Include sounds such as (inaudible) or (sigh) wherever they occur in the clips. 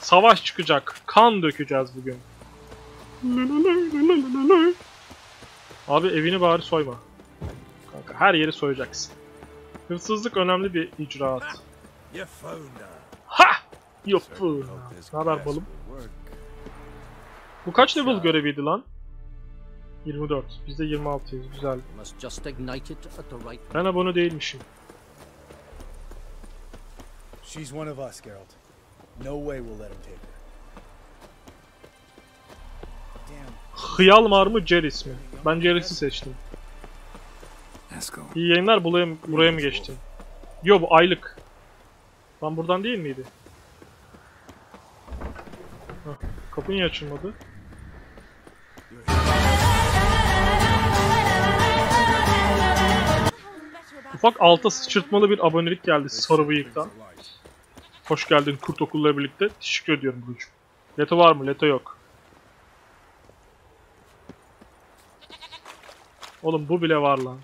Savaş çıkacak. Kan dökeceğiz bugün. Abi evini bari soyma. Kanka her yeri soyacaksın. Hırsızlık önemli bir icraat. Ha! Yapı. Ne haber balım? Bu kaç level göreviydi lan? 24. Biz de 26'yız. Güzel. Ben abone değilmişim. She's one of us, Geralt. No way we'll let him take her. Damn. Hıyalmar mı Ceris mi? Ben Ceris'i seçtim. İyi yayınlar buraya, mı- buraya mı geçtin? Yo bu aylık. Lan buradan değil miydi? Hah, kapı niye açılmadı? Ufak alta sıçırtmalı bir abonelik geldi sarı bıyıktan. Hoş geldin kurt okulla birlikte. Teşekkür ediyorum Burcu'm. Leto var mı? Leto yok. Oğlum bu bile var lan.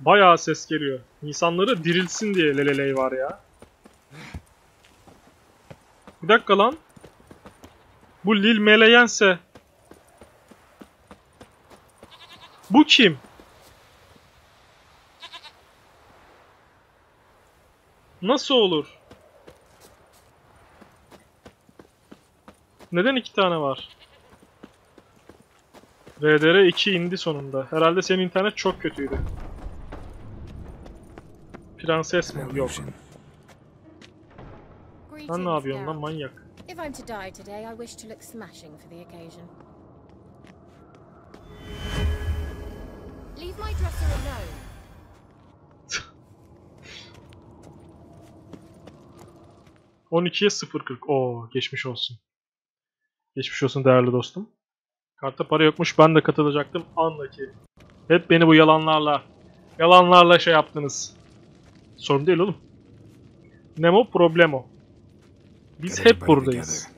Bayağı ses geliyor. İnsanları dirilsin diye leleley var ya. Bir dakika lan. Bu Lil Meleyense. Bu kim? Nasıl olur? Neden iki tane var? RDR 2 indi sonunda. Herhalde senin internet çok kötüydü. Prenses mi? Yok. Sen ne yapıyorsun lan manyak? If I'm to die today, I wish to look smashing for the occasion. Leave my dresser alone. On 12'ye 0.40. Oo geçmiş olsun. Geçmiş olsun değerli dostum. Kartta para yokmuş ben de katılacaktım. Anla ki. Hep beni bu yalanlarla yalanlarla şey yaptınız. Sorun değil oğlum. Nemo problemo. Biz hep buradayız.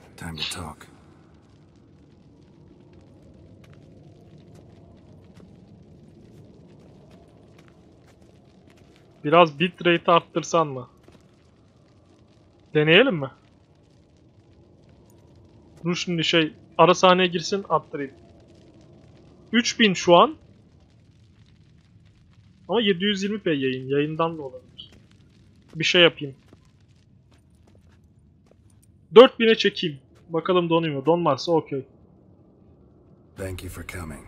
Biraz bitrate arttırsan mı? Deneyelim mi? Dur şimdi şey ara sahneye girsin arttırayım. 3000 şu an. Ama 720p yayın. Yayından da olabilir. Bir şey yapayım. 4000'e çekeyim. Bakalım donuyor mu? Donmazsa okey. Thank you for coming.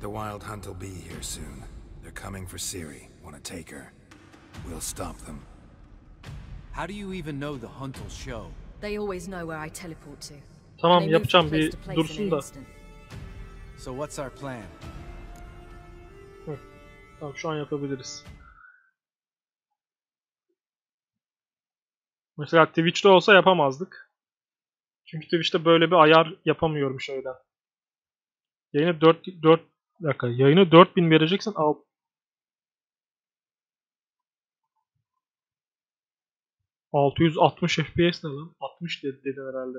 The Wild Hunt will be here soon. They're coming for Ciri. Want to take her? We'll stop them. How do you even know the hunt will show? They always know where I teleport to. Tamam yapacağım bir dursun da. So what's our plan? Tamam şu an yapabiliriz. Mesela Twitch'te olsa yapamazdık. Çünkü Twitch'te böyle bir ayar yapamıyorum şeyden. Yayına 4 4 bir dakika. Yayına 4000 vereceksin. Al. ...660 FPS ne lan? 60 dedi, dedi herhalde.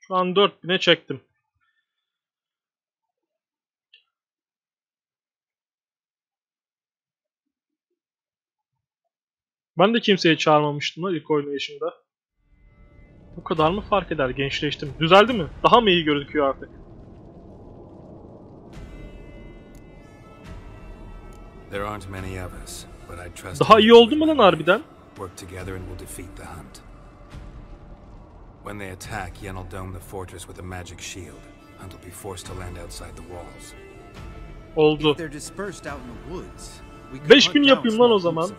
Şu an 4000'e çektim. Ben de kimseyi çağırmamıştım ilk oynayışımda. Bu kadar mı fark eder? Gençleştim. Düzeldi mi? Daha mı iyi gözüküyor artık? There aren't many of us, but I trust. Daha iyi oldu mu lan harbiden? Work together and we'll defeat the hunt. When they attack, Yen will dome the fortress with a magic shield. Hunt will be forced to land outside the walls. Oldu. If they're dispersed out in the woods, 5000 hunt down yapayım lan o zaman.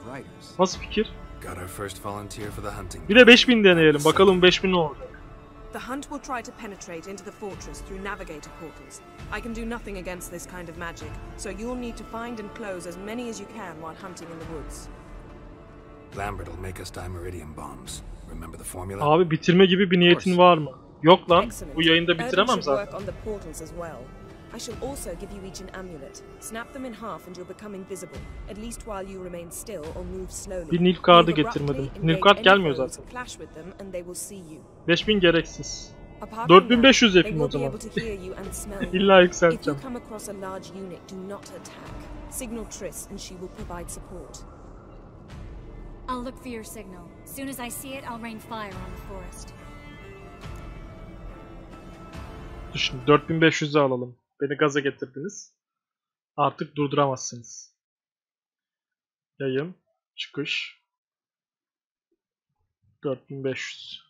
Nasıl fikir? Bir de 5000 deneyelim. Bakalım 5000 ne olacak. The hunt will try to penetrate into the fortress through navigator portals. I can do nothing against this kind of magic, so you'll need to find and close as many as you can while hunting in the woods. Lambert will make us dimeridium bombs. Remember the formula? Abi bitirme gibi bir niyetin var mı? Yok lan. Bu yayında bitiremem zaten. I shall also give you each an amulet. Snap them in half and you'll become invisible, at least while you remain still or move slowly. Bir Nilfgaard'ı getirmedim. Nilfgaard gelmiyor zaten. Clash with them and they will see you. 5000 gereksiz. Apart 4500 from that, yapayım o zaman. (laughs) İlla If you yükselteceğim. come across a large unit, do not attack. Signal Triss and she will provide support. I'll look for your signal. Soon as I see it, I'll rain fire on the forest. Düşün 4500'e alalım. Beni gaza getirdiniz. Artık durduramazsınız. Yayın. Çıkış. 4500.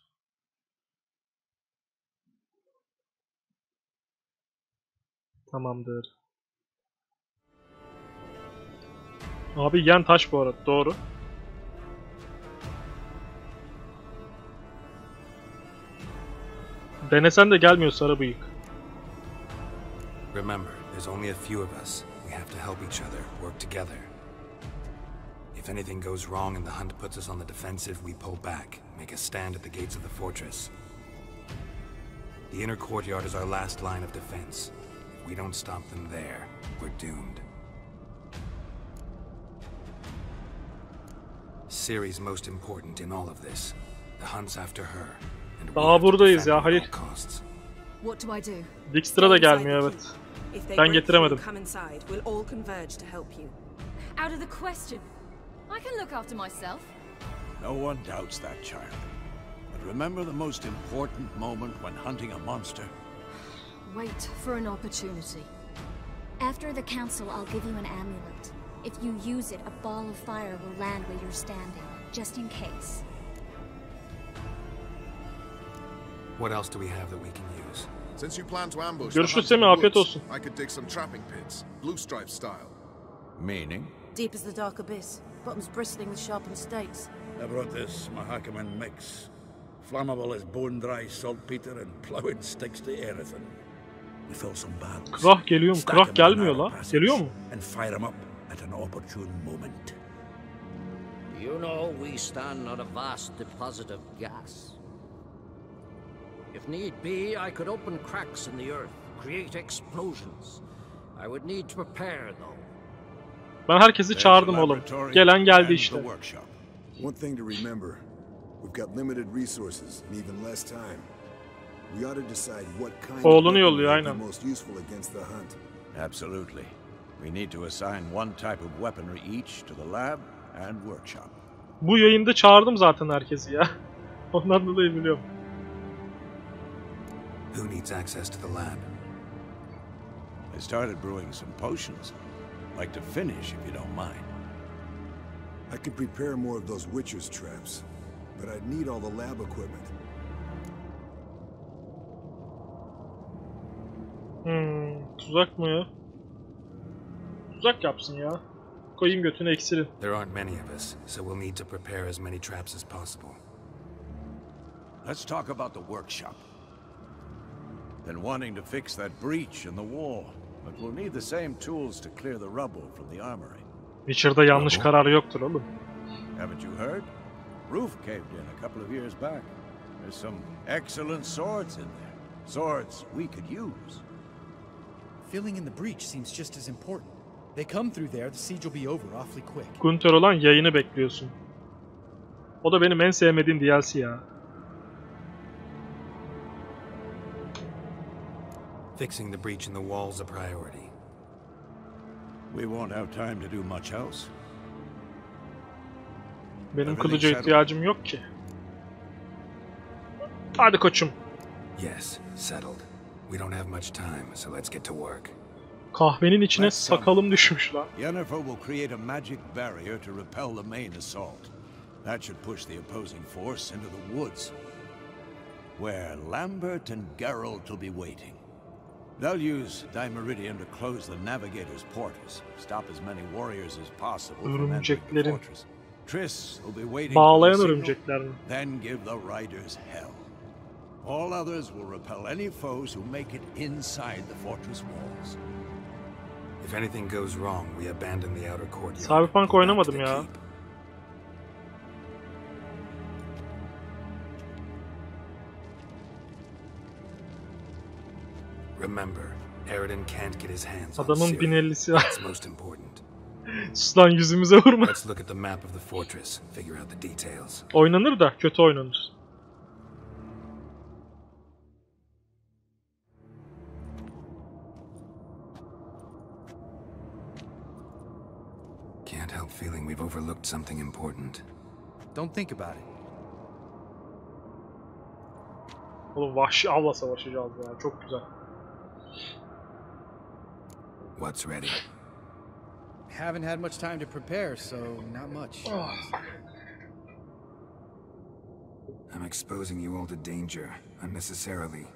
Tamamdır. Abi yen taş bu arada. Doğru. Denesen de gelmiyor sarı bıyık. Remember, there's only a few of us. We have to help each other, work together. If anything goes wrong and the hunt puts us on the defensive, we pull back, make a stand at the gates of the fortress. The inner courtyard is our last line of defense. If we don't stop them there, we're doomed. Ciri's most important in all of this. The hunt's after her. And we Daha have to buradayız ya, at all Halit. costs. What do I do? Dijkstra da Stay inside gelmiyor the evet. Keep. If they Ben break getiremedim. come inside. We'll all converge to help you. Out of the question. I can look after myself. No one doubts that, child. But remember the most important moment when hunting a monster? Wait for an opportunity. After the council, I'll give you an amulet. If you use it, a ball of fire will land where you're standing, just in case. What else do we have that we can use? Since you plan to ambush Görüşürüz Semih, afiyet olsun. I could dig some trapping pits, blue stripe style. Meaning? Deep as the dark abyss, bottoms bristling with sharpened stakes. I brought this Mahakaman mix. Flammable as bone-dry saltpeter and plowing sticks to anything. We fill some bags. Krah geliyor mu? in gelmiyor la. Geliyor mu? And fire 'em up at an opportune moment. You know, we stand on a vast deposit of gas. If need be, I could open cracks in the earth, create explosions. I would need to prepare, though. Ben herkesi çağırdım oğlum. Gelen geldi işte. One thing to remember, we've got limited resources and even less time. We ought to decide what kind Oğlunu yolluyor, aynen. most useful against the hunt. Absolutely. We need to assign one type of weaponry each to the lab and workshop. Bu yayında çağırdım zaten herkesi ya. (laughs) Ondan dolayı biliyorum. Who needs access to the lab? I started brewing some potions. Like to finish, if you don't mind. I could prepare more of those Witcher's traps, but I'd need all the lab equipment. Hmm, tuzak mı ya? Tuzak yapsın ya. Koyayım götüne eksirin. There aren't many of us, so we'll need to prepare as many traps as possible. Let's talk about the workshop. Been wanting to fix that breach in the wall, but we'll need the same tools to clear the rubble from the armory. Witcher'da yanlış karar yoktur oğlum. Haven't you heard? Roof caved in a couple of years back. There's some excellent swords in there. Swords we could use. Filling in the breach seems just as important. They come through there, the siege will be over awfully quick. Gunter olan yayını bekliyorsun. O da benim en sevmediğim DLC ya. Fixing the breach in the wall's a priority. We won't have time to do much else. Benim Everything kılıca settled. ihtiyacım yok ki. Hadi koçum. Yes, settled. We don't have much time, so let's get to work. Kahvenin içine Let's sum- sakalım düşmüş lan. Yennefer will create a magic barrier to repel the main assault. That should push the opposing force into the woods, where Lambert and Geralt will be waiting. They'll use Dimeridium to close the Navigator's portals, stop as many warriors as possible from entering the fortress. Triss will be waiting for the signal, then give the riders hell. All others will repel any foes who make it inside the fortress walls. If anything goes wrong, we abandon the outer courtyard. Cyberpunk oynamadım ya. Remember, Eridan can't get his hands on Adamın Ciri. 1050'si var. That's most important. Sus lan yüzümüze vurma. Let's look at the map of the fortress, figure out the details. Oynanır da kötü oynanır. Can't help feeling we've overlooked something important. Don't think about it. Oğlum vahşi avla savaşacağız ya. Çok güzel. What's ready? Haven't had much time to prepare, so not much. Oh, I'm exposing you all to danger unnecessarily.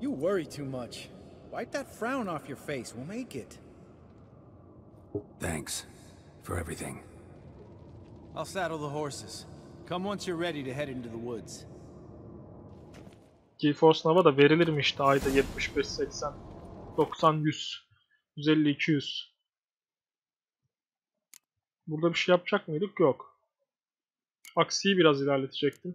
You worry too much. Wipe that frown off your face. We'll make it. Thanks for everything. I'll saddle the horses. Come once you're ready to head into the woods. GeForce Now'a da verilir mi işte ayda 75 80 90 100 150 200 Burada bir şey yapacak mıydık? Yok. Aksiyi biraz ilerletecektim.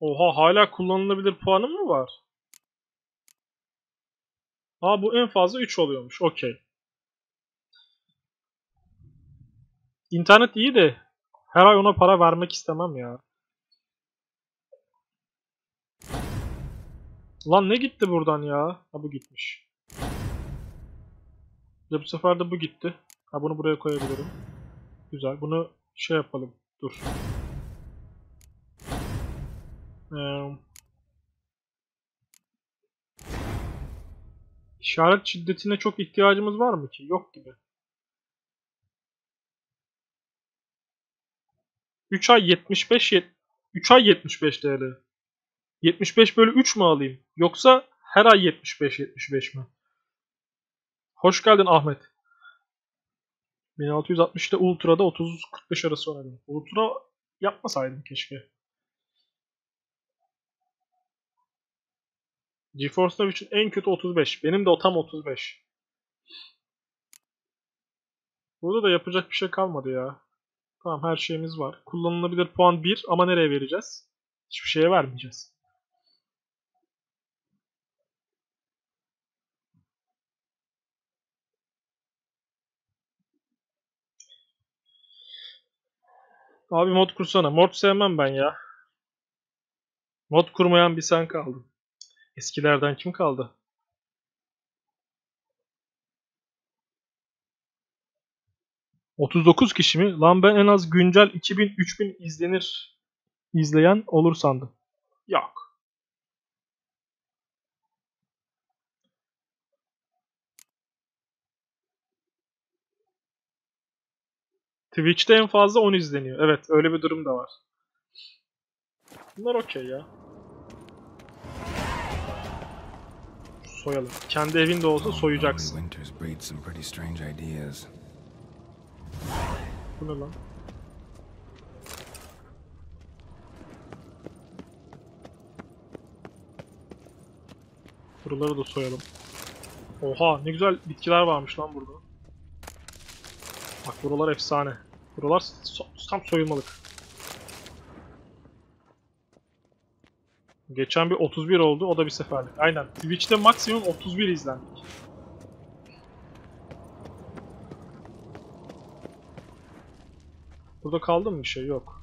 Oha hala kullanılabilir puanım mı var? Aa bu en fazla 3 oluyormuş. Okey. İnternet iyi de her ay ona para vermek istemem ya. Lan ne gitti buradan ya? Ha bu gitmiş. Ya bu sefer de bu gitti. Ha bunu buraya koyabilirim. Güzel. Bunu şey yapalım. Dur. Ee, işaret şiddetine çok ihtiyacımız var mı ki? Yok gibi. 3 ay 75 yet 3 ay 75 TL. 75 bölü 3 mü alayım? Yoksa her ay 75 75 mi? Hoş geldin Ahmet. 1660'da Ultra'da 30-45 arası oynadım. Ultra yapmasaydım keşke. GeForce Now için en kötü 35. Benim de o tam 35. Burada da yapacak bir şey kalmadı ya. Tamam her şeyimiz var. Kullanılabilir puan 1 ama nereye vereceğiz? Hiçbir şeye vermeyeceğiz. Abi mod kursana. Mod sevmem ben ya. Mod kurmayan bir sen kaldın. Eskilerden kim kaldı? ...39 kişi mi? Lan ben en az güncel 2000-3000 izlenir... ...izleyen olur sandım. Yok. Twitch'te en fazla 10 izleniyor. Evet öyle bir durum da var. Bunlar okey ya. Soyalım. Kendi evinde olsa soyacaksın. Bu ne lan? Buraları da soyalım. Oha ne güzel bitkiler varmış lan burada. Bak buralar efsane. Buralar so- tam soyulmalık. Geçen bir 31 oldu. O da bir seferlik. Aynen. Twitch'te maksimum 31 izlendik. Burada kaldı mı bir şey? Yok.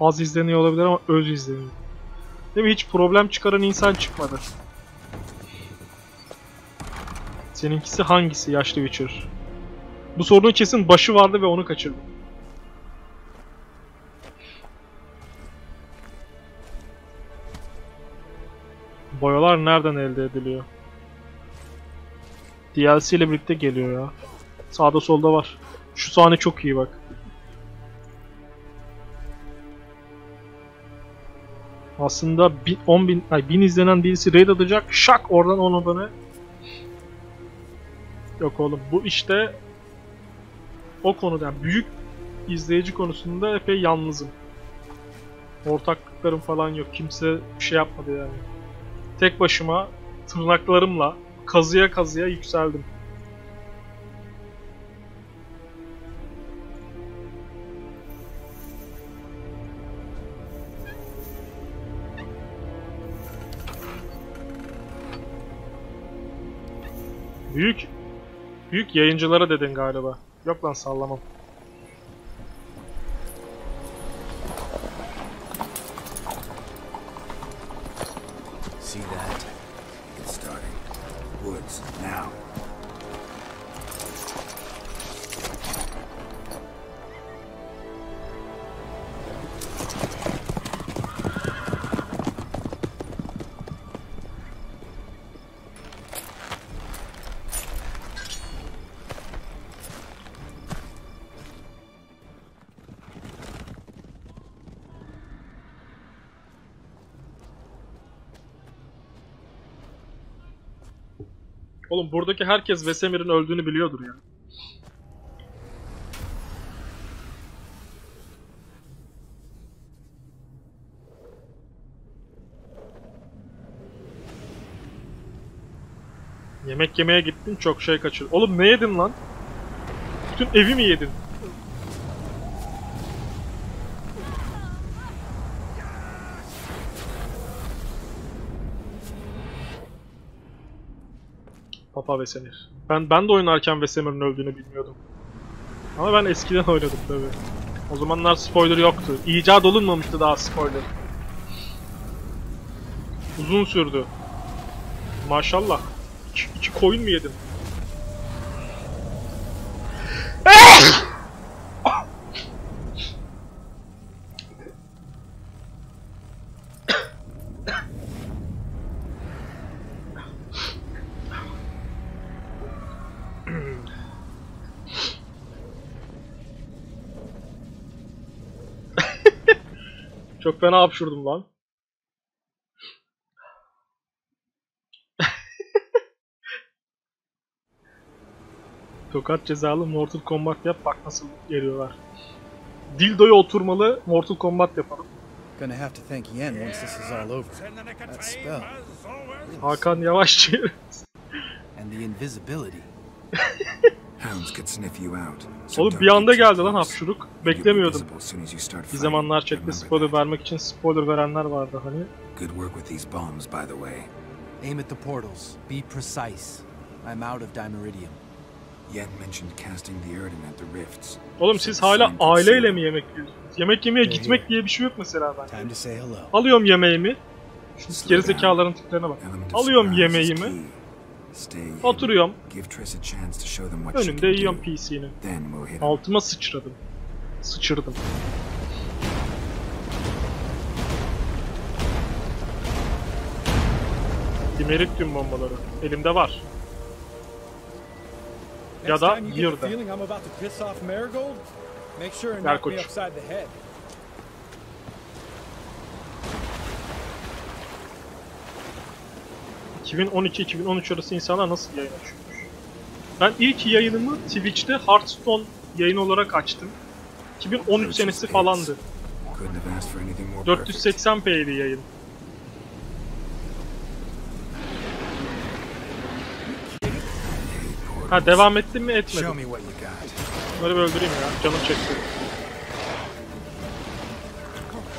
Az izleniyor olabilir ama öz izleniyor. Değil mi? Hiç problem çıkaran insan çıkmadı. Seninkisi hangisi yaşlı Witcher? Bu sorunun kesin başı vardı ve onu kaçırdım. Boyalar nereden elde ediliyor? DLC ile birlikte geliyor ya. Sağda solda var. Şu sahne çok iyi bak. Aslında 10 bin, ay 1000 izlenen birisi raid atacak. Şak oradan 10 abone. Yok oğlum bu işte o konuda yani büyük izleyici konusunda epey yalnızım. Ortaklıklarım falan yok. Kimse bir şey yapmadı yani. Tek başıma tırnaklarımla kazıya kazıya yükseldim. Büyük büyük yayıncılara dedin galiba. Yok lan sallamam. Buradaki herkes Vesemir'in öldüğünü biliyordur ya. Yemek yemeye gittin çok şey kaçır. Oğlum ne yedin lan? Bütün evi mi yedin? Papa Vesemir. Ben ben de oynarken Vesemir'in öldüğünü bilmiyordum. Ama ben eskiden (laughs) oynadım tabi. O zamanlar spoiler yoktu. İcat olunmamıştı daha spoiler. Uzun sürdü. Maşallah. İki, iki koyun mu yedin? Fena hapşurdum lan. (laughs) Tokat cezalı Mortal Kombat yap bak nasıl geliyorlar. Dildoya oturmalı Mortal Kombat yapalım. Gonna have to thank Yen once this is all over. That spell. Hakan yavaş And the invisibility. (laughs) Hounds could sniff you out. Oğlum bir anda geldi lan hapşuruk. Beklemiyordum. Bir zamanlar chatte spoiler vermek için spoiler verenler vardı hani. Good work with these bombs, by the way. Aim at the portals. Be precise. I'm out of Dimeridium. Yen mentioned casting the Erden at the rifts. Oğlum siz hala aileyle mi yemek yiyorsunuz? Yemek yemeye gitmek diye bir şey yok mesela ben. Alıyorum yemeğimi. Şu geri zekaların tiplerine bak. Alıyorum yemeğimi. Oturuyorum. Give Triss a chance to show them what she Önünde can yiyorum. PC'ni. Then we'll hit 'em. Altıma sıçradım. Sıçırdım. Dimerityum bombaları. Elimde var. Ya da Next time you get the yırda. feeling I'm about to piss off Marigold, make sure and Gel knock me koç. upside the head. ...2012-2013 arası insanlar nasıl yayın açıyormuş? Ben ilk yayınımı Twitch'te Hearthstone yayın olarak açtım. 2013 senesi falandı. Couldn't have asked for anything more perfect. 480p'ydi yayın. Ha devam ettim mi etmedim. Bunları bir öldüreyim ya. Canım çekti.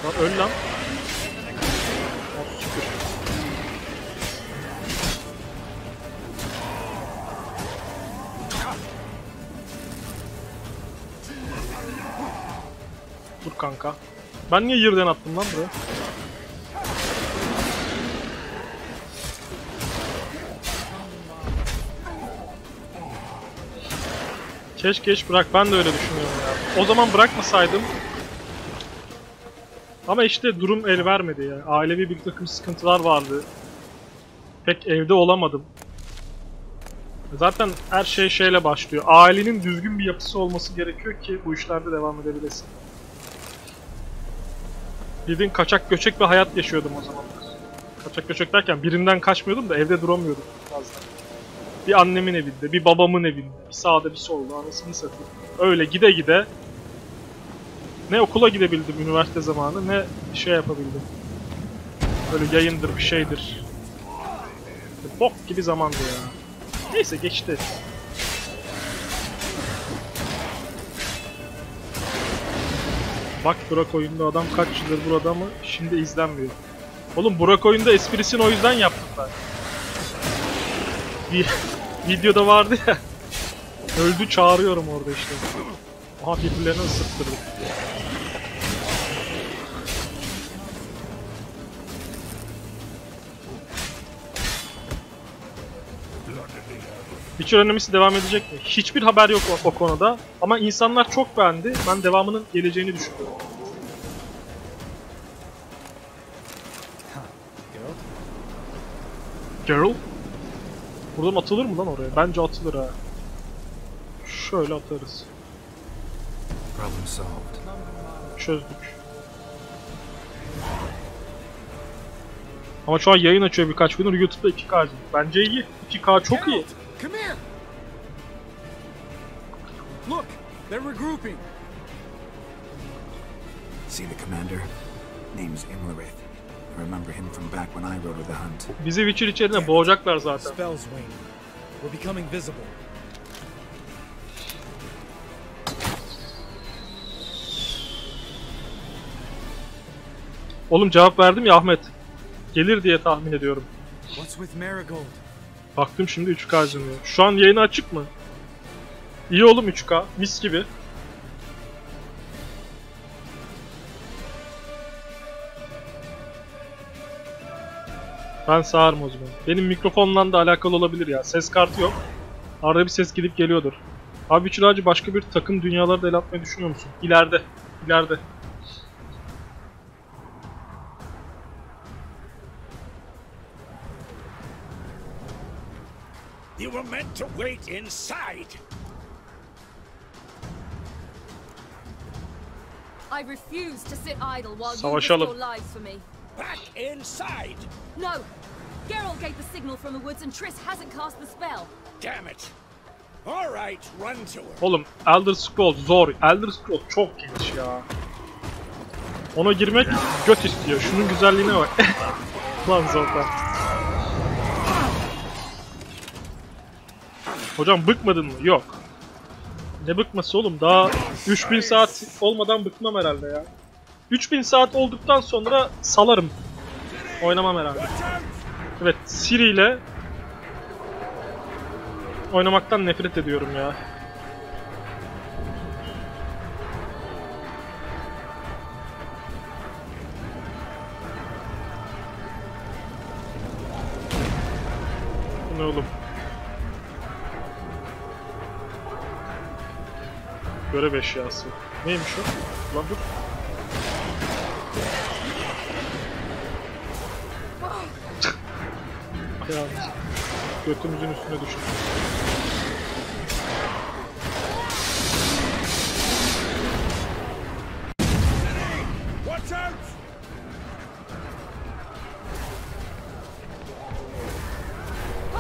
Lan öl lan. Kanka. Ben niye yerden attım lan buraya? Keşke hiç bırak ben de öyle düşünüyorum ya. O zaman bırakmasaydım. Ama işte durum el vermedi ya. Ailevi bir takım sıkıntılar vardı. Pek evde olamadım. Zaten her şey şeyle başlıyor. Ailenin düzgün bir yapısı olması gerekiyor ki bu işlerde devam edebilesin. Bildiğin kaçak göçek bir hayat yaşıyordum o zamanlar. Kaçak göçek derken birinden kaçmıyordum da evde duramıyordum fazla. Bir annemin evinde, bir babamın evinde, bir sağda bir solda anasını satayım. Öyle gide gide ne okula gidebildim üniversite zamanı ne şey yapabildim. Böyle yayındır bir şeydir. Bok gibi zamandı ya. Neyse geçti. Bak Burak oyunda adam kaç yıldır burada mı şimdi izlenmiyor. Oğlum Burak oyunda esprisini o yüzden yaptım ben. Bir (laughs) videoda vardı ya. Öldü çağırıyorum orada işte. Aha birbirlerini ısıttırdık. Witcher animesi devam edecek mi? Hiçbir haber yok o, o konuda. Ama insanlar çok beğendi. Ben devamının geleceğini düşünüyorum. Girl? Buradan atılır mı lan oraya? Bence atılır ha. Şöyle atarız. Problem solved. Çözdük. Ama şu an yayın açıyor birkaç gündür YouTube'da 2K. Bence iyi. 2K çok iyi. Come here! Look, they're regrouping. See the commander? Name's Imlerith. I remember him from back when I rode with the hunt. Bizi Witcher içerisinde boğacaklar zaten. Spells waning. We're becoming visible. Oğlum cevap verdim ya Ahmet. Gelir diye tahmin ediyorum. What's with Marigold? Baktım şimdi 3K izleniyor. Şu an yayını açık mı? İyi oğlum 3K. Mis gibi. Ben sağırım o zaman. Benim mikrofonla da alakalı olabilir ya. Ses kartı yok. Arada bir ses gidip geliyordur. Abi Çırağcı başka bir takım dünyaları da el atmayı düşünüyor musun? İleride. İleride. You were meant to wait inside. I refuse to sit idle while you risk your lives for me. Back inside. No! Geralt gave the signal from the woods and Triss hasn't cast the spell. Damn it. All right, run to her. Oğlum Elder Scrolls zor. Elder Scrolls çok geniş ya. Ona girmek göt istiyor. Şunun güzelliğine bak. (laughs) Lan Zorka. Hocam bıkmadın mı? Yok. Ne bıkması oğlum? Daha 3000 saat olmadan bıkmam herhalde ya. 3000 saat olduktan sonra salarım. Oynamam herhalde. Evet, Siri ile oynamaktan nefret ediyorum ya. Ne oğlum? Görev eşyası. Neymiş o? Lan dur. Ayağım. Götümüzün üstüne düştü.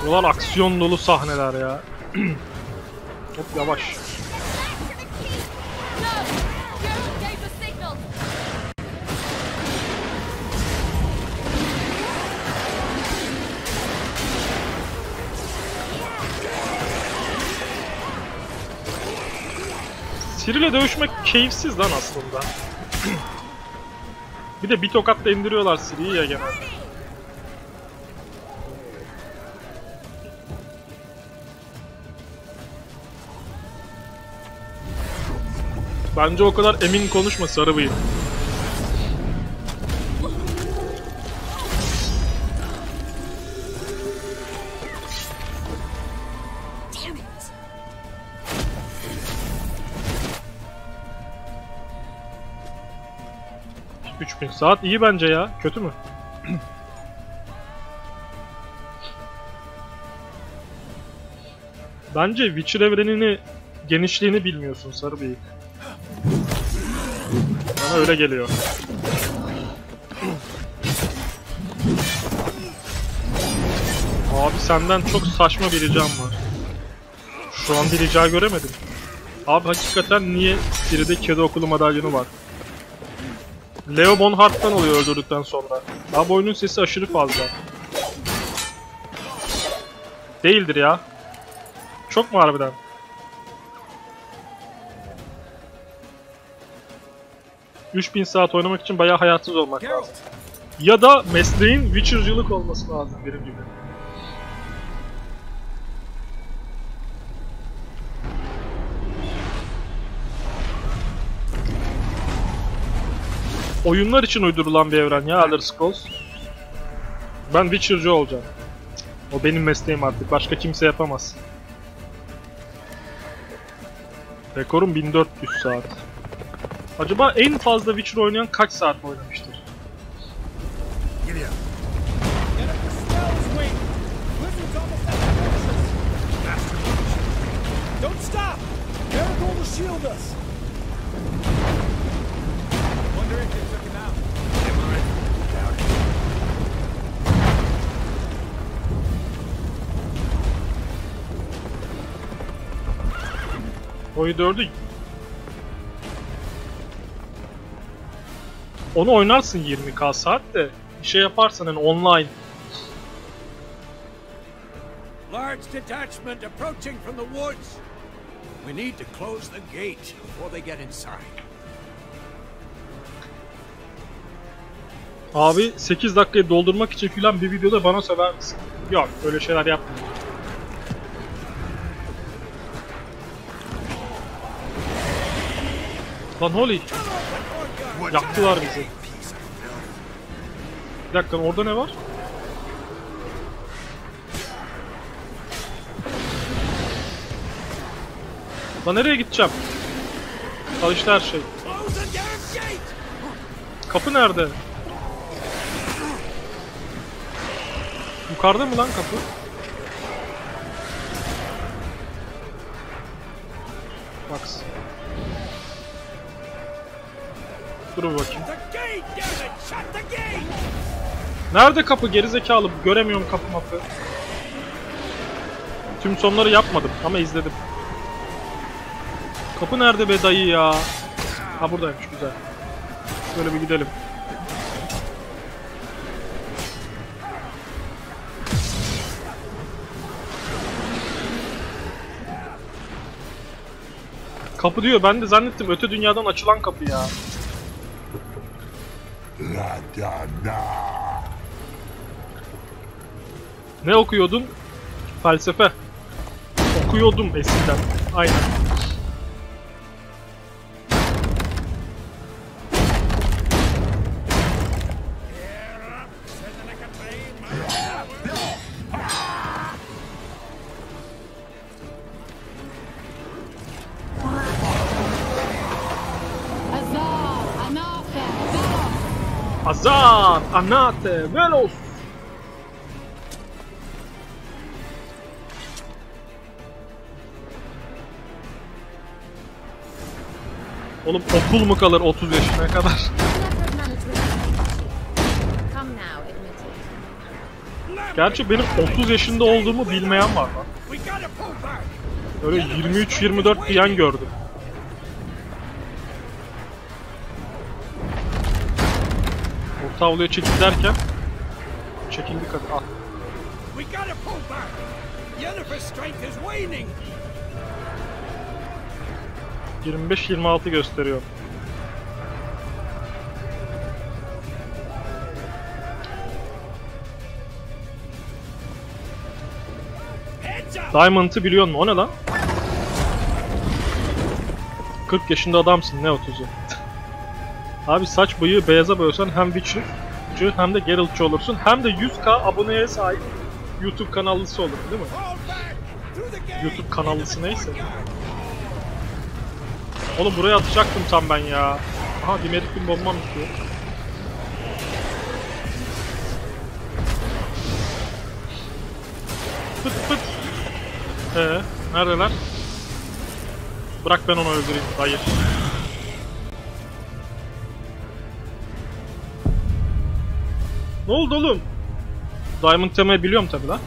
Ulan aksiyon dolu sahneler ya. (clears throat) Hop yavaş. Ciri'yle dövüşmek keyifsiz lan aslında. (clears throat) bir de bir tokatla indiriyorlar Ciri'yi ya genelde. Bence o kadar emin konuşma sarı bıyık. Saat iyi bence ya. Kötü mü? (clears throat) bence Witcher evrenini genişliğini bilmiyorsun sarı bıyık. Bana öyle geliyor. Abi senden çok saçma bir ricam var. Şu an bir rica göremedim. Abi hakikaten niye biride kedi okulu madalyonu var? Leo Bonhart'tan oluyor öldürdükten sonra. Abi oyunun sesi aşırı fazla. Değildir ya. Çok mu harbiden? ...3000 saat oynamak için bayağı hayatsız olmak lazım. Ya da mesleğin Witcher'cılık olması lazım benim gibi. Oyunlar için uydurulan bir evren ya Elder Scrolls. Ben Witcher'cı olacağım. O benim mesleğim artık. Başka kimse yapamaz. Rekorum 1400 saat. Acaba en fazla Witcher oynayan kaç saat oynamıştır? Don't stop! Marigold will shield us! Oyu 4'ü Onu oynarsın 20k saat de bir şey yaparsan hani online Large detachment approaching from the woods. We need to close the gate before they get inside. Abi 8 dakikayı doldurmak için filan bir videoda bana söver misin? Yok öyle şeyler yapmıyorum. Lan Holly! Yaktılar bizi. Bir dakika orada ne var? Lan nereye gideceğim? Çalıştı her şey. Kapı nerede? Yukarıda mı lan kapı? Dur bakayım. Nerede kapı gerizekalı? Göremiyorum kapı mapı. Tüm sonları yapmadım ama izledim. Kapı nerede be dayı ya? Ha buradaymış güzel. Böyle bir gidelim. Kapı diyor ben de zannettim öte dünyadan açılan kapı ya. Ne okuyordun? Felsefe. Okuyordum eskiden. Aynen. Anate, Velos. Oğlum okul mu kalır 30 yaşına kadar? Gerçi benim 30 yaşında olduğumu bilmeyen var lan. Öyle 23-24 diyen gördüm. Orta avluya çekil derken çekildi kadın. Ah. We gotta pull back. Yennefer's strength is waning. 25-26 gösteriyor. Diamond'ı biliyor musun? O ne lan? 40 yaşında adamsın ne 30'u? Abi saç bıyığı beyaza boyasan hem Witcher'cı hem de Geralt'çı olursun hem de 100k aboneye sahip YouTube kanallısı olur değil mi? YouTube kanallısı neyse. Oğlum buraya atacaktım tam ben ya. Aha dimerik bir bombam bitiyor. Fıt fıt. Ee, neredeler? Bırak ben onu öldüreyim. Hayır. Ne oldu oğlum? Diamond temayı biliyorum tabi lan.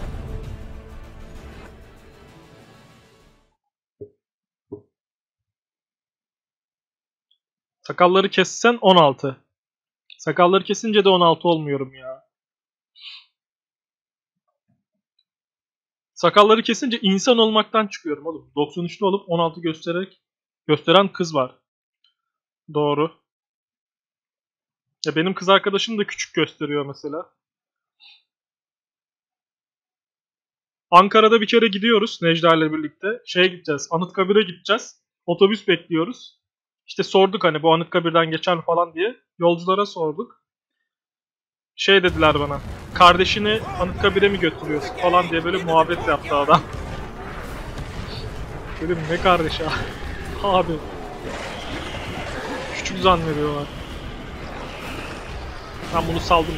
Sakalları kessen 16. Sakalları kesince de 16 olmuyorum ya. Sakalları kesince insan olmaktan çıkıyorum oğlum. 93'lü olup 16 göstererek gösteren kız var. Doğru. Ya benim kız arkadaşım da küçük gösteriyor mesela. Ankara'da bir kere gidiyoruz Necla ile birlikte. Şeye gideceğiz. Anıtkabir'e gideceğiz. Otobüs bekliyoruz. İşte sorduk hani bu Anıtkabir'den geçer falan diye. Yolculara sorduk. Şey dediler bana. Kardeşini Anıtkabir'e mi götürüyorsun falan diye böyle muhabbet yaptı adam. Dedim ne kardeşi abi. (laughs) Küçük zannediyorlar. Ben bunu saldım.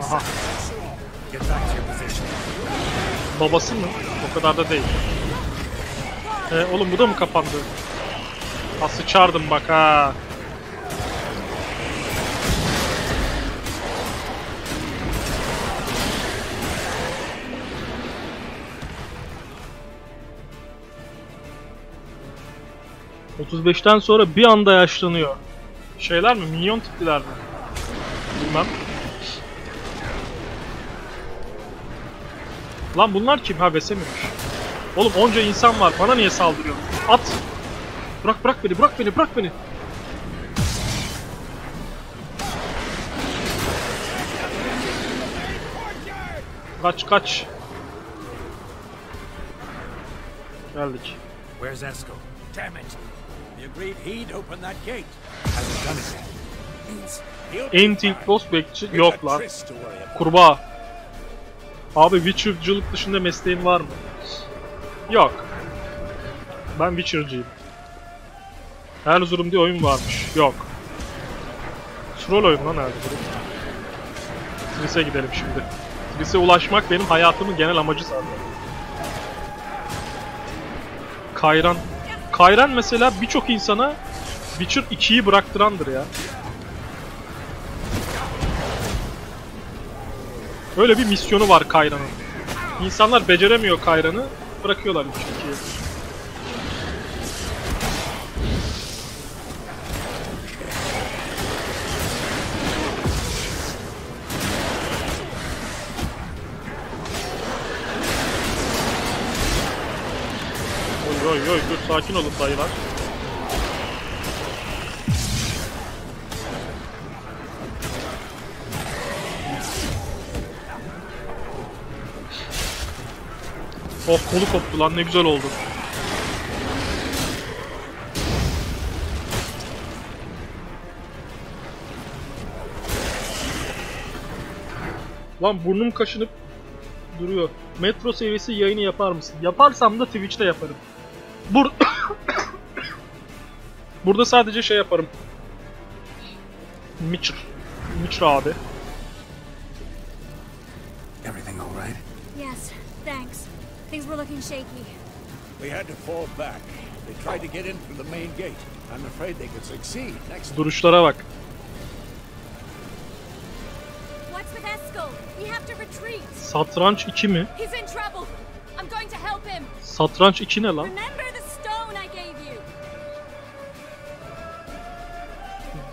Aha. Babası mı? O kadar da değil. E, oğlum bu da mı kapandı? Ha sıçardım bak ha. ...35'ten sonra bir anda yaşlanıyor. Şeyler mi? Minyon tipliler mi? Bilmem. Lan bunlar kim? Ha Vesem'miş. Oğlum onca insan var. Bana niye saldırıyor? At! Bırak bırak beni, bırak beni, bırak beni. Kaç kaç. Geldik. Where's Esco? Damn it! We agreed he'd open that gate. Hasn't done it yet. Anti boss bekçi yok lan. Kurbağa. Abi Witcher'cılık dışında mesleğin var mı? Yok. Ben Witcher'cıyım. Erzurum diye oyun varmış. Yok. Troll oyun lan Erzurum. Tris'e gidelim şimdi. Tris'e ulaşmak benim hayatımın genel amacı zaten. Kayran. Kayran mesela birçok insana Witcher 2'yi bıraktırandır ya. Öyle bir misyonu var Kayran'ın. İnsanlar beceremiyor Kayran'ı, bırakıyorlar Witcher 2'yi. Sakin olun dayılar. Oh kolu koptu lan ne güzel oldu. Lan burnum kaşınıp duruyor. Metro seviyesi yayını yapar mısın? Yaparsam da Twitch'te yaparım. Bur (coughs) Burada sadece şey yaparım. Mitcher. Mitcher abi. Everything all right? Yes, thanks. Things were looking shaky. We had to fall back. They tried to get in through the main gate. I'm afraid they could succeed next Duruşlara bak. What's with Eskel? We have to retreat. Satranç 2 mi? He's in trouble. I'm going to help him. Satranç 2 ne lan? Remember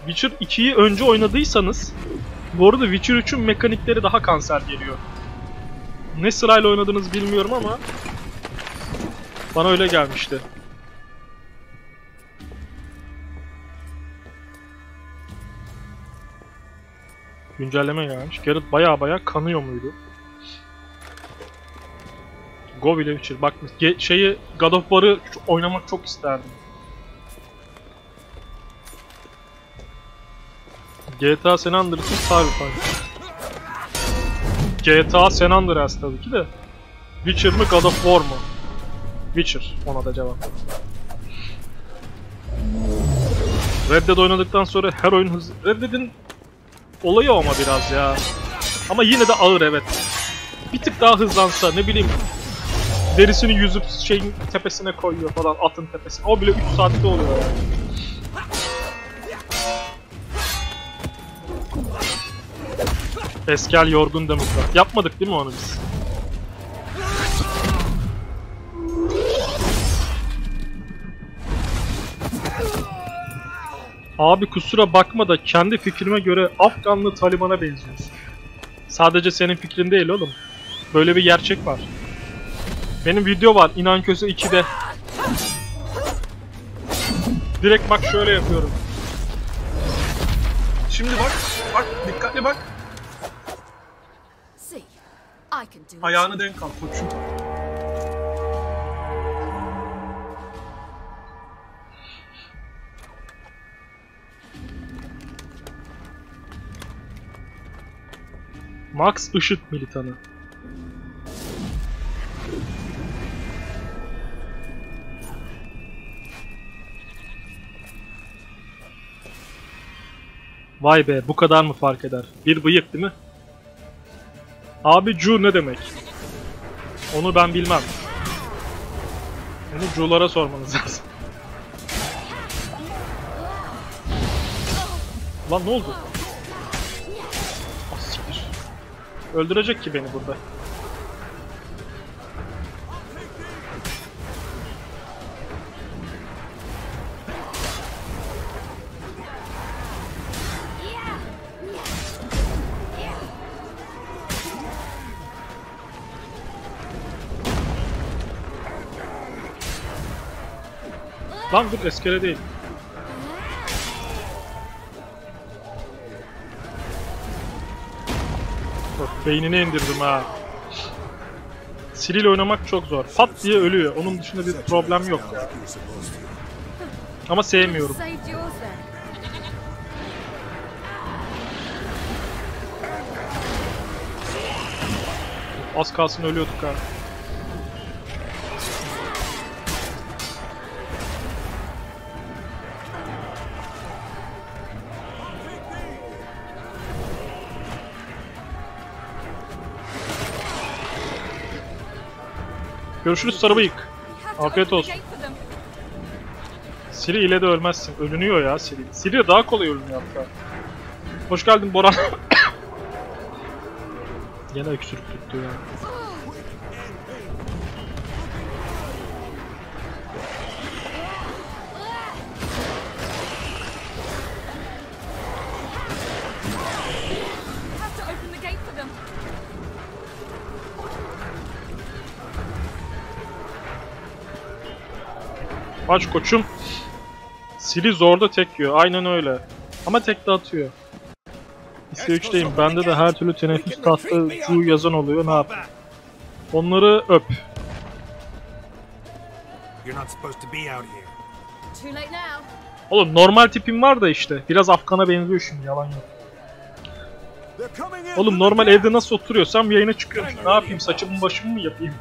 Witcher 2'yi önce oynadıysanız bu arada Witcher 3'ün mekanikleri daha kanser geliyor. Ne sırayla oynadınız bilmiyorum ama bana öyle gelmişti. Güncelleme gelmiş. Geralt baya baya kanıyor muydu? Go bile Witcher. Bak şeyi God of War'ı oynamak çok isterdim. GTA San Andreas'ın Cyberpunk. GTA San Andreas tabii ki de. Witcher mı God of War mu? Witcher. Ona da cevap. Red Dead oynadıktan sonra her oyun hızlı... Red Dead'in olayı ama biraz ya. Ama yine de ağır evet. Bir tık daha hızlansa ne bileyim derisini yüzüp şeyin tepesine koyuyor falan atın tepesine. O bile 3 saatte oluyor yani. Eskel yorgun demokrat. Yapmadık değil mi onu biz? Abi kusura bakma da kendi fikrime göre Afganlı Taliban'a benziyorsun. Sadece senin fikrin değil oğlum. Böyle bir gerçek var. Benim video var İnan Köse 2'de. Direkt bak şöyle yapıyorum. Şimdi bak, bak dikkatli bak. Ayağını denk al koçum. Max IŞİD militanı. Vay be bu kadar mı fark eder? Bir bıyık değil mi? Abi Cu ne demek? Onu ben bilmem. Onu Cu'lara sormanız lazım. Lan ne oldu? Ah, siktir. Öldürecek ki beni burada. Lan dur eskere değil. Bak beynini indirdim ha. Siri'yle oynamak çok zor. Pat diye ölüyor. Onun dışında bir problem yok. Ama sevmiyorum. Az kalsın ölüyorduk ha. Görüşürüz sarı bıyık. Afiyet olsun. Siri ile de ölmezsin. Ölünüyor ya Siri. Siri daha kolay ölünüyor hatta. Hoş geldin Boran. (coughs) Yine öksürük tuttu ya. Aç koçum. Siri zorda tek yiyor. Aynen öyle. Ama tek de atıyor. Lise 3'teyim. Bende de her türlü teneffüs tatlı Cu yazan oluyor. Ne yap? Onları öp. You're not supposed to be out here. Too late now. Oğlum normal tipim var da işte. Biraz Afgan'a benziyor şimdi yalan yok. Oğlum normal evde nasıl oturuyorsam yayına çıkıyorum. Ne yapayım saçımı başımı mı yapayım?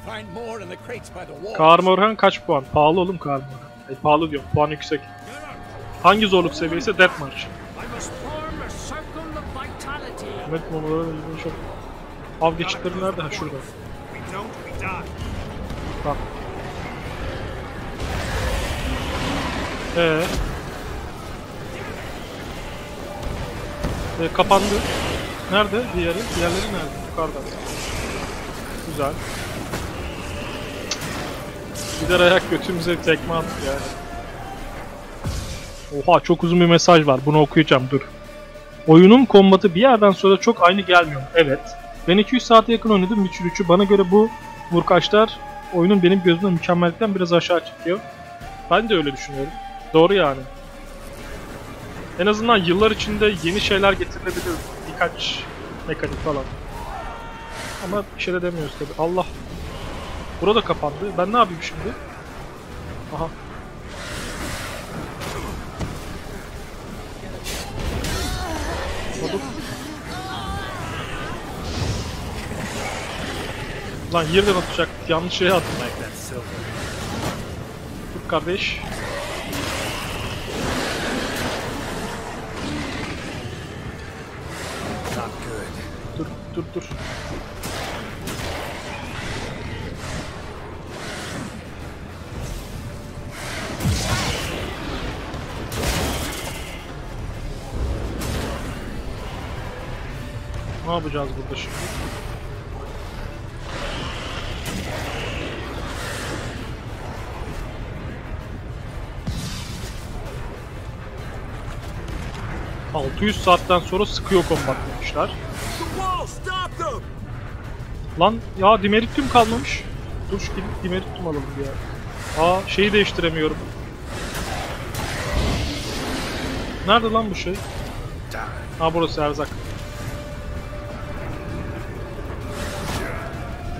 You'll find more in the crates by the wall. Kar Morhan kaç puan? Pahalı oğlum Kar Morhan. E, pahalı diyorum. Puan yüksek. Hangi zorluk seviyesi? Deathmatch. I must form a circle of vitality. Hükümet mobaları ilgili çok. Av geçitleri nerede? Ha şurada. Bak. Ee. Ee, kapandı. Nerede? Diğeri? Diğerleri nerede? Yukarıda. Güzel. Gider ayak götümüze tekme attı yani. Oha çok uzun bir mesaj var. Bunu okuyacağım dur. Oyunun kombatı bir yerden sonra çok aynı gelmiyor. Evet. Ben 200 saate yakın oynadım Witcher 3'ü. Bana göre bu vurkaçlar oyunun benim gözümde mükemmellikten biraz aşağı çıkıyor. Ben de öyle düşünüyorum. Doğru yani. En azından yıllar içinde yeni şeyler getirilebilir. Birkaç mekanik falan. Ama bir şey de demiyoruz tabi. Allah. Burada kapandı. Ben ne yapayım şimdi? Aha. Hadi. Lan yerden atacak. Yanlış yere attım. Dur kardeş. Dur dur dur. Ne yapacağız burada şimdi? ...600 saatten sonra sıkıyor kombat demişler. Lan ya dimerityum kalmamış. Dur şu gidip dimerityum alalım ya. Aa şeyi değiştiremiyorum. Nerede lan bu şey? Ha burası erzak.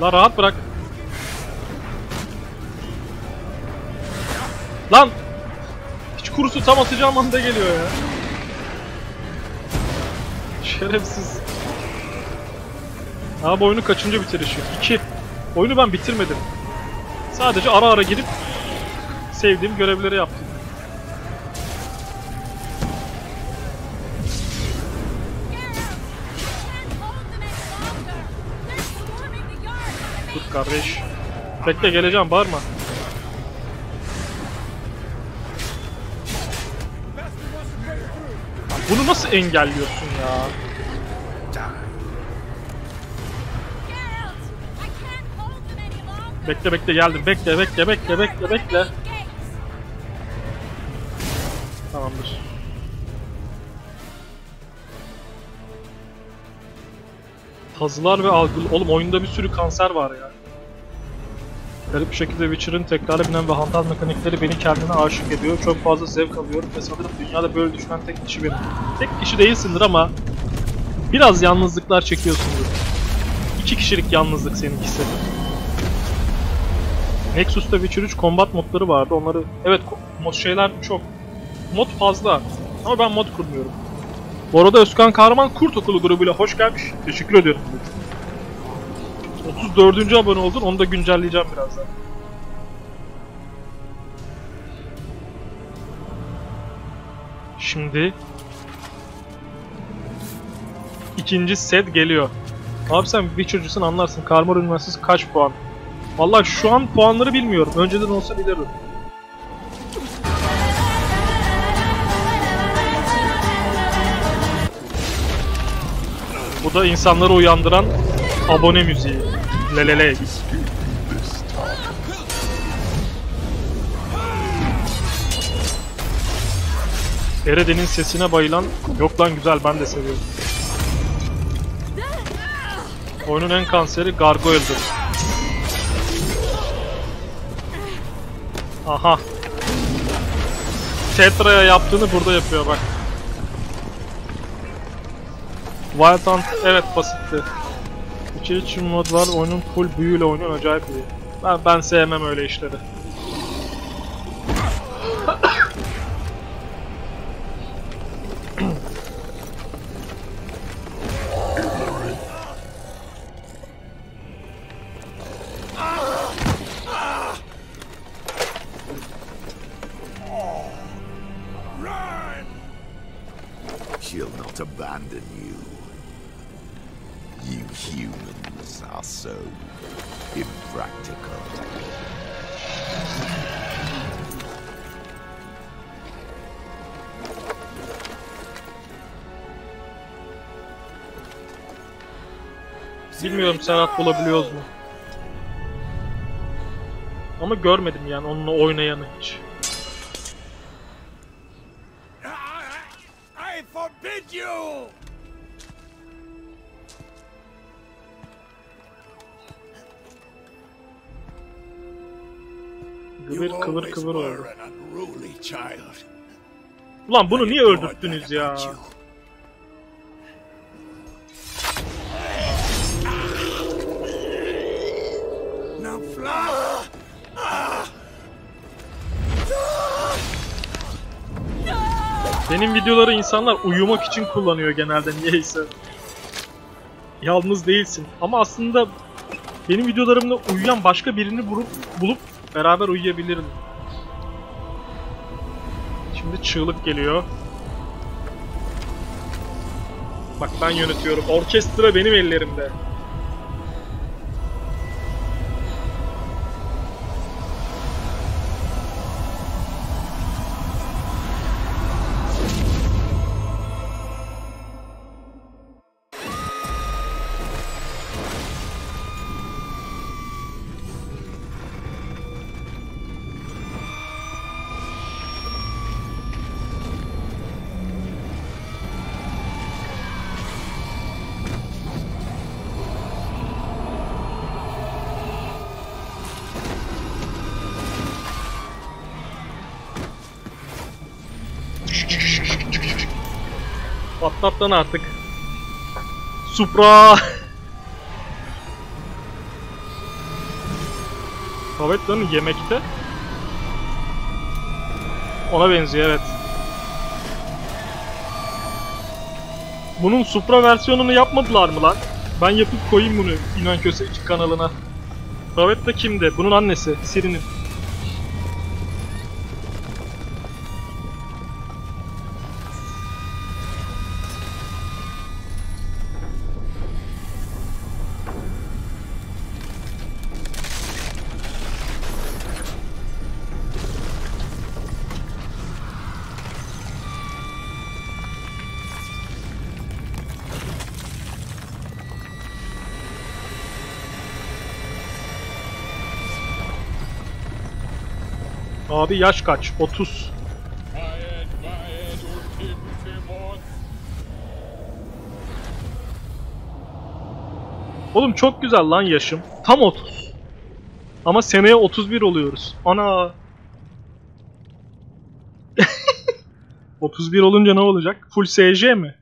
La rahat bırak. Lan! Hiç kurusu tam atacağım anda geliyor ya. Şerefsiz. Abi oyunu kaçıncı bitirişi? 2. Oyunu ben bitirmedim. Sadece ara ara girip sevdiğim görevleri yaptım. Kardeş. Bekle geleceğim bağırma. Bunu nasıl engelliyorsun ya? Bekle bekle geldim. Bekle bekle bekle bekle bekle. Tamamdır. Tazılar ve algılı... Oğlum oyunda bir sürü kanser var ya. Garip bir şekilde Witcher'ın tekrara binen ve hantal mekanikleri beni kendine aşık ediyor. Çok fazla zevk alıyorum ve sanırım dünyada böyle düşünen tek kişi benim. Tek kişi değilsindir ama biraz yalnızlıklar çekiyorsundur. İki kişilik yalnızlık seninkisi. Nexus'ta Witcher 3 combat modları vardı. Onları evet mod şeyler çok. Mod fazla. Ama ben mod kurmuyorum. Bu arada Özkan Kahraman Kurt Okulu grubuyla hoş gelmiş. Teşekkür ediyorum. 34. abone oldun. Onu da güncelleyeceğim birazdan. Şimdi ikinci set geliyor. Abi sen Witcher'cısın anlarsın. Karmor Üniversitesi kaç puan? Vallahi şu an puanları bilmiyorum. Önceden olsa bilirdim. Bu da insanları uyandıran abone müziği. Lelele. Ereden'in sesine bayılan yok lan güzel ben de seviyorum. Oyunun en kanseri Gargoyle'dır. Aha. Tetra'ya yaptığını burada yapıyor bak. Wild Hunt evet basitti. İçeri mod var oyunun full büyüyle oynuyor acayip iyi. Ben, ben sevmem öyle işleri. Serhat bulabiliyoruz mu? Ama görmedim yani onunla oynayanı hiç. I forbid you! Gıvır kıvır kıvır oldu. Ulan bunu niye öldürttünüz ya? Benim videoları insanlar uyumak için kullanıyor genelde niyeyse. Yalnız değilsin. Ama aslında benim videolarımda uyuyan başka birini bulup, bulup beraber uyuyabilirim. Şimdi çığlık geliyor. Bak ben yönetiyorum. Orkestra benim ellerimde. Patlat lan artık. Supra. (laughs) Pavetta'nın yemekte. Ona benziyor evet. Bunun Supra versiyonunu yapmadılar mı lan? Ben yapıp koyayım bunu İnan Köse kanalına. Pavetta kimdi? Bunun annesi. Siri'nin. Abi yaş kaç? 30. Oğlum çok güzel lan yaşım. Tam 30. Ama seneye 31 oluyoruz. Ana. (laughs) 31 olunca ne olacak? Full SC mi?